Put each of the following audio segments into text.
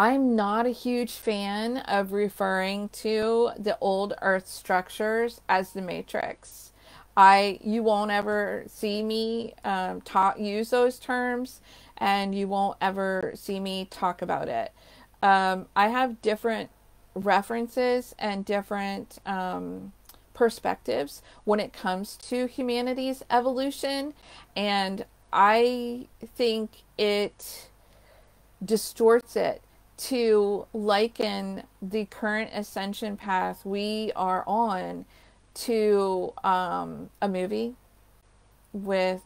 I'm not a huge fan of referring to the old earth structures as the matrix. I you won't ever see me um, talk use those terms, and you won't ever see me talk about it. Um, I have different references and different um, perspectives when it comes to humanity's evolution, and I think it distorts it to liken the current ascension path we are on to um, a movie with,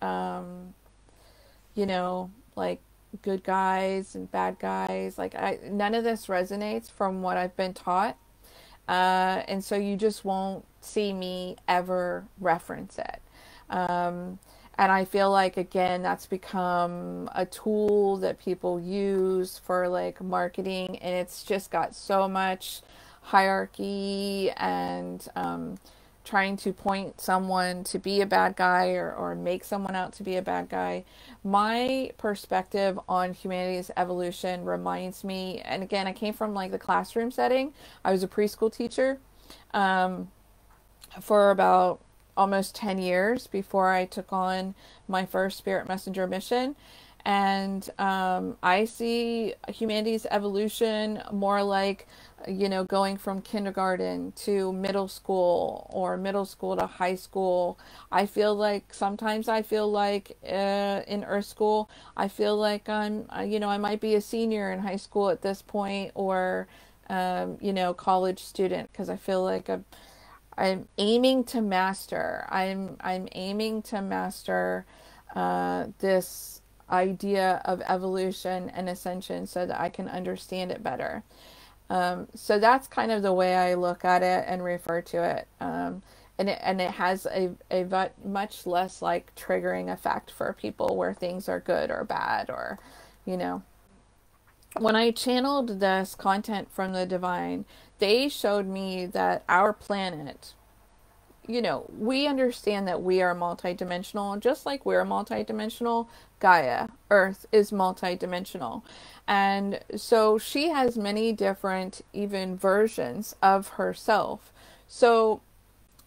um, you know, like good guys and bad guys. Like I, none of this resonates from what I've been taught, uh, and so you just won't see me ever reference it. Um, and I feel like again that's become a tool that people use for like marketing, and it's just got so much hierarchy and um, trying to point someone to be a bad guy or, or make someone out to be a bad guy. My perspective on humanity's evolution reminds me, and again, I came from like the classroom setting. I was a preschool teacher um, for about almost 10 years before I took on my first Spirit Messenger mission. And um, I see humanity's evolution more like, you know, going from kindergarten to middle school or middle school to high school. I feel like sometimes I feel like uh, in Earth School, I feel like I'm, uh, you know, I might be a senior in high school at this point or, um, you know, college student because I feel like I'm I'm aiming to master. I'm I'm aiming to master uh, this idea of evolution and ascension so that I can understand it better. Um, so that's kind of the way I look at it and refer to it. Um, and it, and it has a, a much less like triggering effect for people where things are good or bad or, you know. When I channeled this content from the divine, they showed me that our planet, you know, we understand that we are multidimensional, just like we're multidimensional. Gaia, Earth, is multidimensional. And so she has many different, even versions of herself. So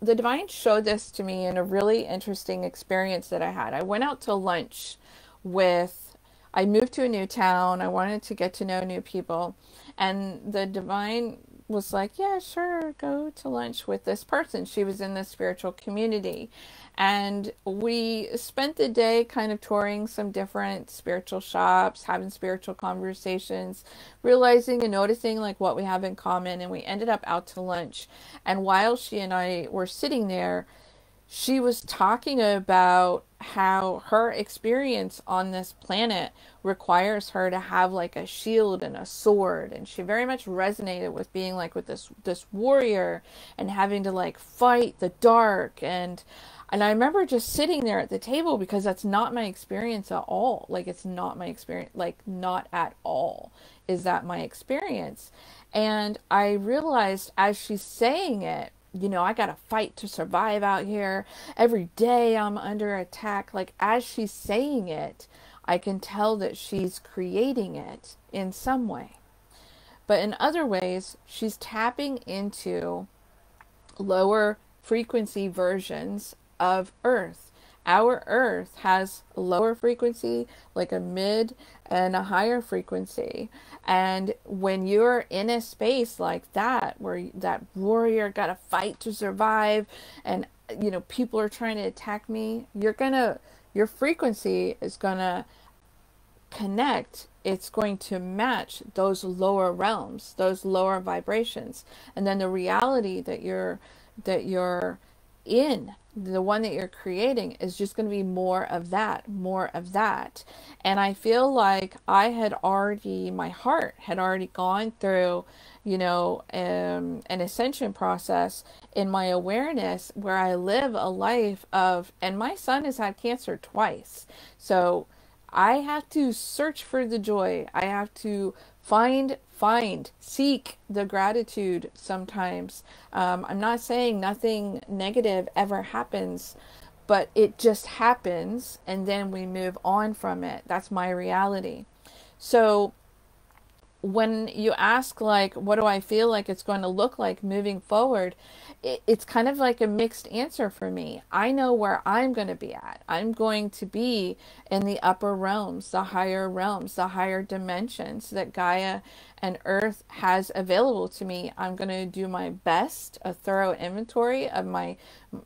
the divine showed this to me in a really interesting experience that I had. I went out to lunch with, I moved to a new town. I wanted to get to know new people. And the divine was like, yeah, sure, go to lunch with this person. She was in the spiritual community. And we spent the day kind of touring some different spiritual shops, having spiritual conversations, realizing and noticing like what we have in common. And we ended up out to lunch. And while she and I were sitting there, she was talking about how her experience on this planet requires her to have like a shield and a sword and she very much resonated with being like with this this warrior and having to like fight the dark. And and I remember just sitting there at the table because that's not my experience at all. Like it's not my experience like not at all is that my experience. And I realized as she's saying it you know, I got to fight to survive out here. Every day I'm under attack. Like, as she's saying it, I can tell that she's creating it in some way. But in other ways, she's tapping into lower frequency versions of Earth our earth has lower frequency like a mid and a higher frequency. And when you're in a space like that where that warrior got to fight to survive and you know people are trying to attack me you're gonna your frequency is gonna connect. It's going to match those lower realms those lower vibrations. And then the reality that you're that you're in the one that you're creating is just going to be more of that, more of that. And I feel like I had already, my heart had already gone through, you know, um, an ascension process in my awareness where I live a life of, and my son has had cancer twice. So I have to search for the joy. I have to find find seek the gratitude sometimes. Um, i'm not saying nothing negative ever happens but it just happens and then we move on from it. That's my reality. So when you ask like what do i feel like it's going to look like moving forward it, it's kind of like a mixed answer for me. I know where i'm going to be at. I'm going to be in the upper realms the higher realms the higher dimensions that gaia and earth has available to me. I'm going to do my best a thorough inventory of my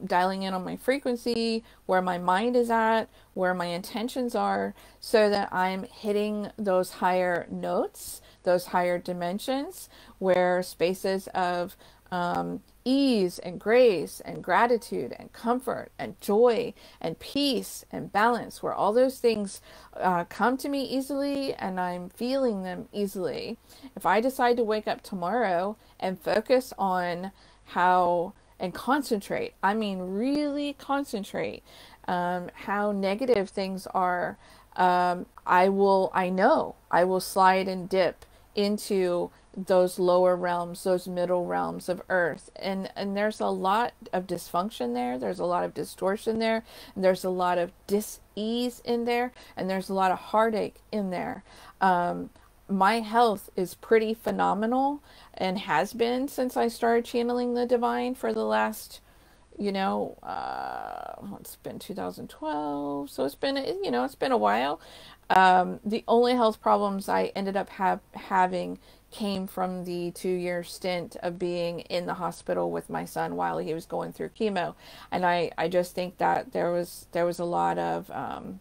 dialing in on my frequency where my mind is at where my intentions are so that i'm hitting those higher notes those higher dimensions where spaces of um, ease and grace and gratitude and comfort and joy and peace and balance, where all those things uh, come to me easily and I'm feeling them easily. If I decide to wake up tomorrow and focus on how and concentrate, I mean, really concentrate um, how negative things are. Um, I will, I know I will slide and dip into those lower realms, those middle realms of earth. And and there's a lot of dysfunction there. There's a lot of distortion there. And there's a lot of dis-ease in there. And there's a lot of heartache in there. Um, my health is pretty phenomenal and has been since I started channeling the divine for the last you know uh it's been 2012 so it's been you know it's been a while um, the only health problems I ended up have, having came from the two year stint of being in the hospital with my son while he was going through chemo. And I, I just think that there was there was a lot of um,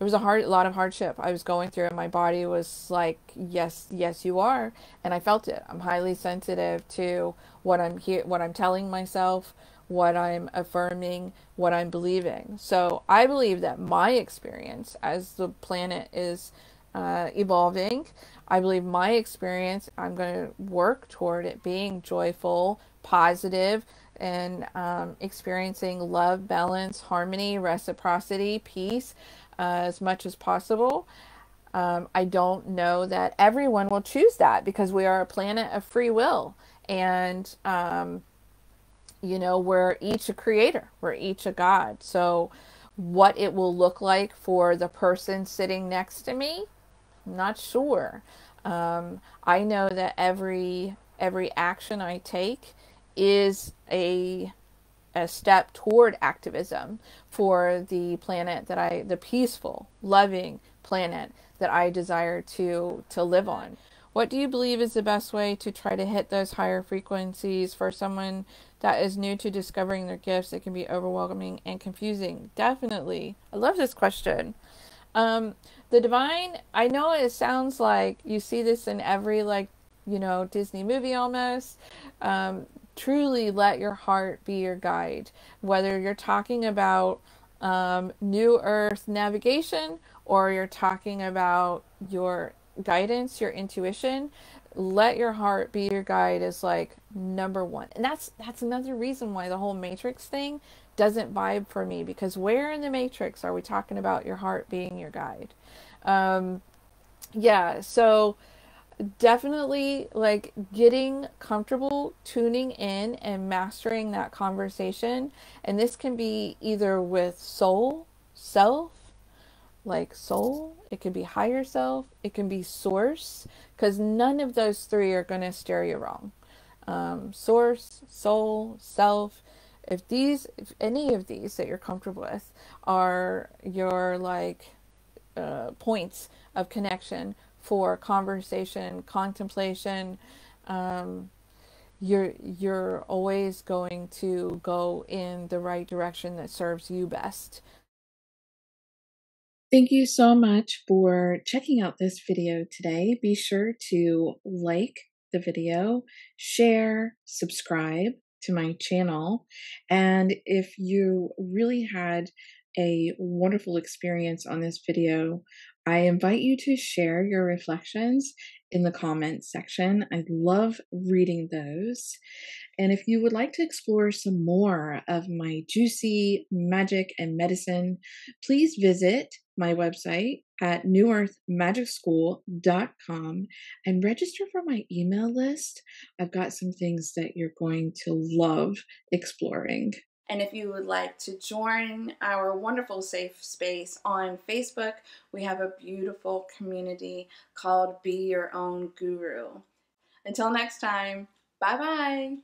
it was a hard a lot of hardship I was going through and my body was like, Yes, yes you are and I felt it. I'm highly sensitive to what I'm here what I'm telling myself, what I'm affirming, what I'm believing. So I believe that my experience as the planet is uh, evolving, I believe my experience, I'm going to work toward it being joyful, positive, and um, experiencing love, balance, harmony, reciprocity, peace uh, as much as possible. Um, I don't know that everyone will choose that because we are a planet of free will. And um, you know, we're each a creator, we're each a God. So, what it will look like for the person sitting next to me, I'm not sure. Um, I know that every every action I take is a a step toward activism for the planet that I the peaceful, loving planet that I desire to to live on. What do you believe is the best way to try to hit those higher frequencies for someone that is new to discovering their gifts, it can be overwhelming and confusing. Definitely. I love this question. Um, the divine, I know it sounds like you see this in every, like, you know, Disney movie almost. Um, truly let your heart be your guide. Whether you're talking about um, New Earth navigation or you're talking about your guidance, your intuition, let your heart be your guide is like number one. And that's that's another reason why the whole matrix thing doesn't vibe for me because where in the matrix are we talking about your heart being your guide? Um yeah so definitely like getting comfortable tuning in and mastering that conversation. And this can be either with soul self like soul, it can be higher self, it can be source, because none of those three are going to steer you wrong. Um, source, soul, self. If these, if any of these that you're comfortable with are your like uh, points of connection for conversation, contemplation, um, you're you're always going to go in the right direction that serves you best. Thank you so much for checking out this video today. Be sure to like the video, share, subscribe to my channel. And if you really had a wonderful experience on this video, I invite you to share your reflections in the comments section. I love reading those. And if you would like to explore some more of my juicy magic and medicine, please visit my website at newearthmagicschool.com and register for my email list. I've got some things that you're going to love exploring. And if you would like to join our wonderful safe space on Facebook, we have a beautiful community called Be Your Own Guru. Until next time, bye bye.